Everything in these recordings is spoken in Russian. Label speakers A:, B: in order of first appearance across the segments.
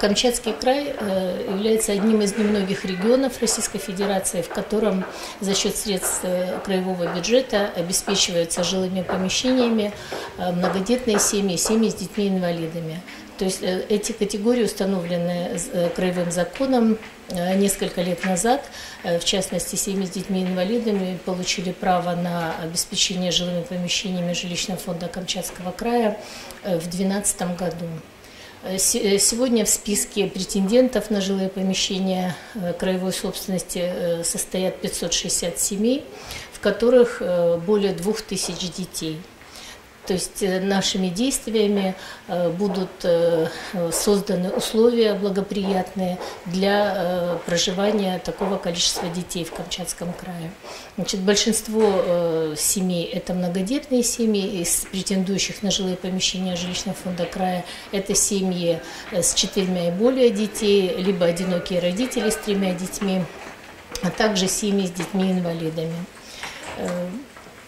A: Камчатский край э, является одним из немногих регионов Российской Федерации, в котором за счет средств э, краевого бюджета обеспечиваются жилыми помещениями э, многодетные семьи, семьи с детьми-инвалидами. То есть эти категории установлены краевым законом несколько лет назад. В частности, семьи с детьми-инвалидами получили право на обеспечение жилыми помещениями жилищного фонда Камчатского края в 2012 году. Э, э, сегодня в списке претендентов на жилые помещения э, краевой собственности состоят 560 семей, в которых более 2000 детей. То есть э, нашими действиями э, будут э, созданы условия благоприятные для проживания такого количества детей в Камчатском крае. Значит, большинство семей – это многодетные семьи, из претендующих на жилые помещения жилищного фонда края – это семьи с четырьмя и более детей, либо одинокие родители с тремя детьми, а также семьи с детьми-инвалидами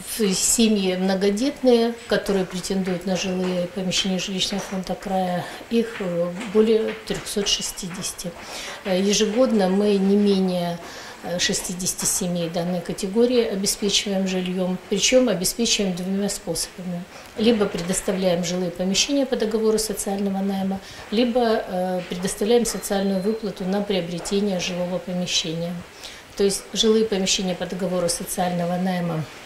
A: семьи многодетные, которые претендуют на жилые помещения жилищного фонда края, их э, более 360. Э, ежегодно мы не менее 60 семей данной категории обеспечиваем жильем, причем обеспечиваем двумя способами. Либо предоставляем жилые помещения по договору социального найма, либо э, предоставляем социальную выплату на приобретение жилого помещения. То есть жилые помещения по договору социального найма Э,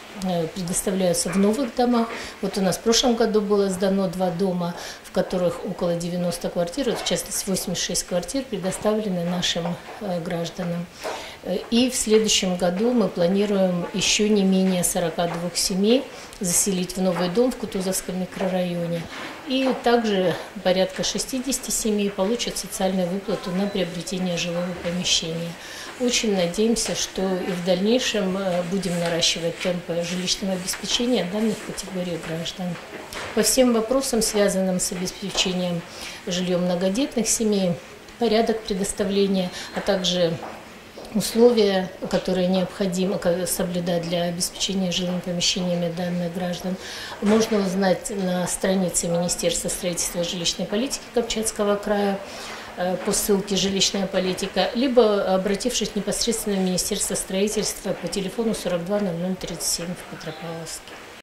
A: предоставляются в новых домах. Вот у нас в прошлом году было сдано два дома, в которых около 90 квартир, в частности 86 квартир предоставлены нашим э, гражданам. И в следующем году мы планируем еще не менее 42 семей заселить в новый дом в Кутузовском микрорайоне. И также порядка 60 семей получат социальную выплату на приобретение жилого помещения. Очень надеемся, что и в дальнейшем э, будем наращивать темпы жилищного обеспечения данных категорий граждан. По всем вопросам, связанным с обеспечением жильем многодетных семей, порядок предоставления, а также условия, которые необходимо соблюдать для обеспечения жилыми помещениями данных граждан, можно узнать на странице Министерства строительства и жилищной политики Камчатского края э, по ссылке «Жилищная политика», либо обратившись непосредственно в Министерство строительства по телефону 42 0037 в Петропавловске.